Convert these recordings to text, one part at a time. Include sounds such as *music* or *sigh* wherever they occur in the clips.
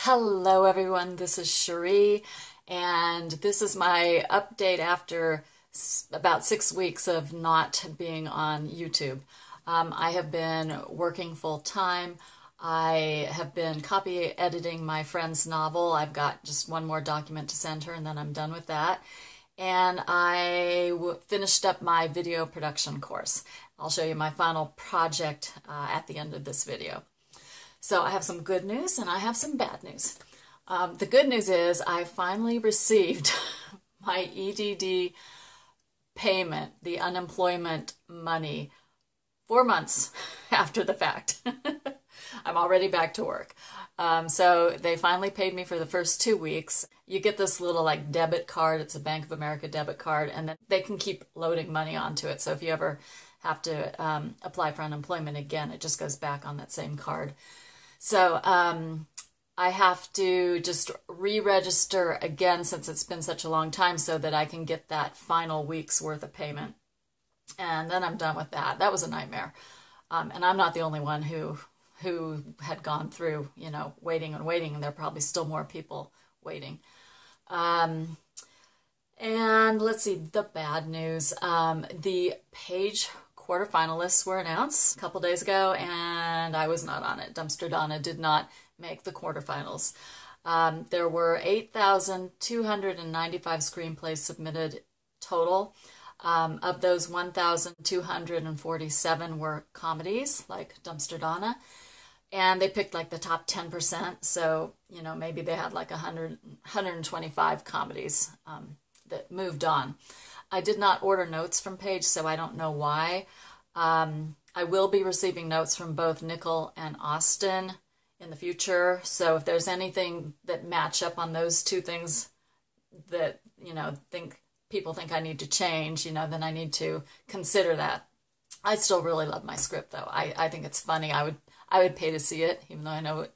Hello everyone, this is Cherie, and this is my update after about six weeks of not being on YouTube. Um, I have been working full time. I have been copy editing my friend's novel. I've got just one more document to send her and then I'm done with that. And I finished up my video production course. I'll show you my final project uh, at the end of this video. So I have some good news and I have some bad news. Um, the good news is I finally received *laughs* my EDD payment, the unemployment money, four months *laughs* after the fact. *laughs* I'm already back to work. Um, so they finally paid me for the first two weeks. You get this little like debit card. It's a Bank of America debit card, and then they can keep loading money onto it. So if you ever have to um, apply for unemployment again, it just goes back on that same card. So um, I have to just re-register again since it's been such a long time so that I can get that final week's worth of payment. And then I'm done with that. That was a nightmare. Um, and I'm not the only one who who had gone through, you know, waiting and waiting, and there are probably still more people waiting. Um, and let's see, the bad news. Um, the PAGE quarterfinalists were announced a couple days ago, and I was not on it. Dumpster Donna did not make the quarterfinals. Um, there were 8,295 screenplays submitted total. Um, of those, 1,247 were comedies, like Dumpster Donna, and they picked like the top 10%. So, you know, maybe they had like 100, 125 comedies um, that moved on. I did not order notes from PAGE, so I don't know why. Um, I will be receiving notes from both Nicholl and Austin in the future. So if there's anything that match up on those two things that, you know, think people think I need to change, you know, then I need to consider that. I still really love my script though. I, I think it's funny. I would I would pay to see it, even though I know it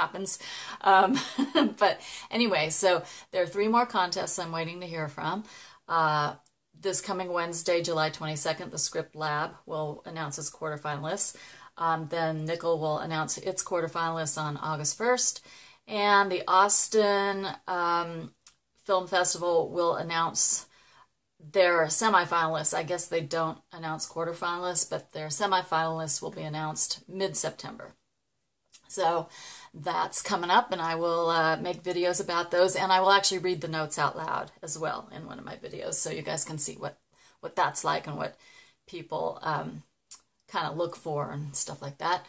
happens. Um, *laughs* but anyway, so there are three more contests I'm waiting to hear from. Uh, this coming Wednesday, July 22nd, the Script Lab will announce its quarterfinalists. Um, then Nicholl will announce its quarterfinalists on August 1st. And the Austin um, Film Festival will announce their semifinalists. I guess they don't announce quarterfinalists, but their semifinalists will be announced mid September. So that's coming up, and I will uh, make videos about those, and I will actually read the notes out loud as well in one of my videos, so you guys can see what what that's like and what people um, kind of look for and stuff like that.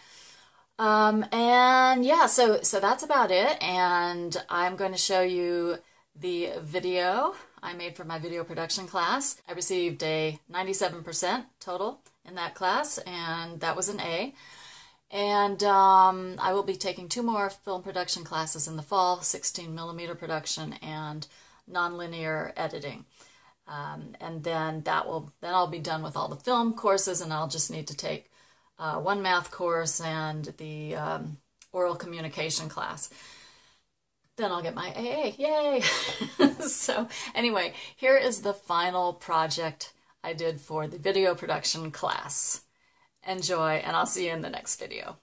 Um, and yeah, so so that's about it, and I'm going to show you the video I made for my video production class. I received a 97% total in that class, and that was an A. And um, I will be taking two more film production classes in the fall, 16 millimeter production and nonlinear editing. Um, and then that will then I'll be done with all the film courses, and I'll just need to take uh, one math course and the um, oral communication class. Then I'll get my AA, yay! *laughs* so anyway, here is the final project I did for the video production class. Enjoy, and I'll see you in the next video.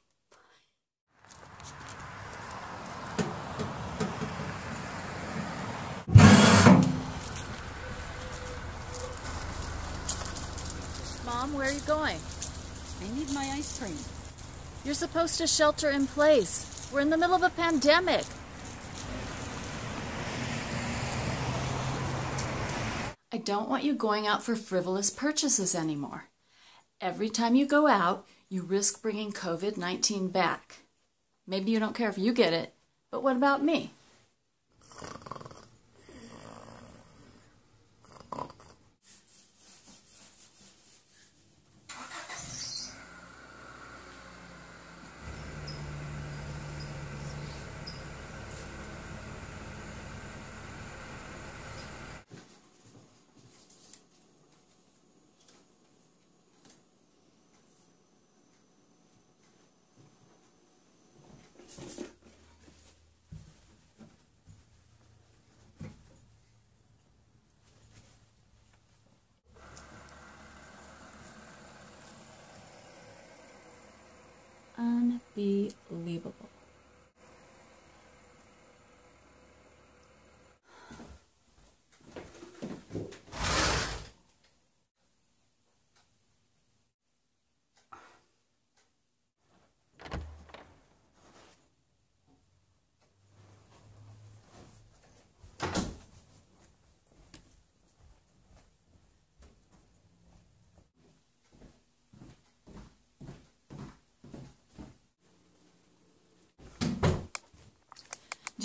Mom, where are you going? I need my ice cream. You're supposed to shelter in place. We're in the middle of a pandemic. I don't want you going out for frivolous purchases anymore. Every time you go out, you risk bringing COVID 19 back. Maybe you don't care if you get it, but what about me? Unbelievable.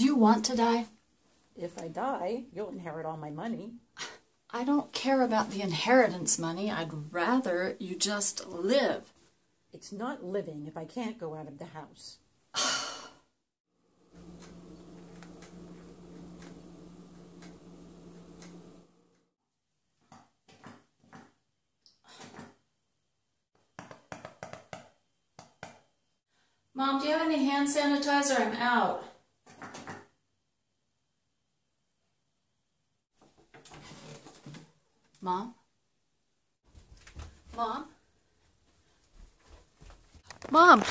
Do you want to die? If I die, you'll inherit all my money. I don't care about the inheritance money. I'd rather you just live. It's not living if I can't go out of the house. Mom, do you have any hand sanitizer? I'm out. Mom? Mom? Mom!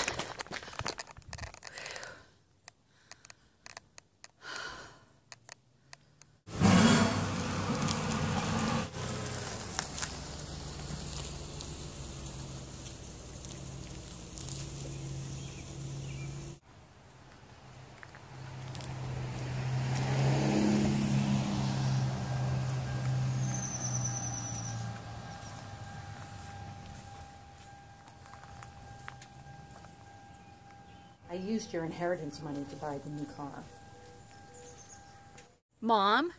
I used your inheritance money to buy the new car. Mom,